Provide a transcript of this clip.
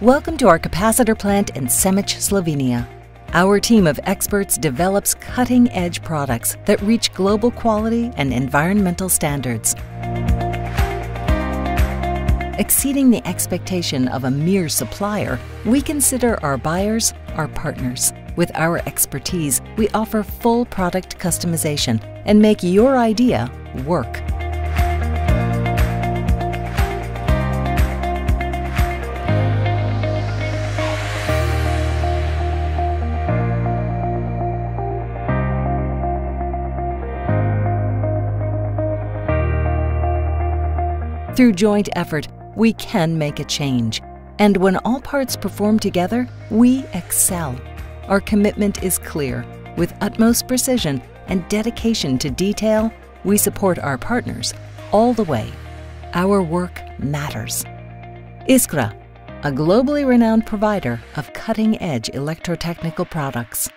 Welcome to our capacitor plant in Semič, Slovenia. Our team of experts develops cutting edge products that reach global quality and environmental standards. Exceeding the expectation of a mere supplier, we consider our buyers our partners. With our expertise, we offer full product customization and make your idea work. Through joint effort, we can make a change. And when all parts perform together, we excel. Our commitment is clear. With utmost precision and dedication to detail, we support our partners all the way. Our work matters. Iskra, a globally renowned provider of cutting edge electrotechnical products.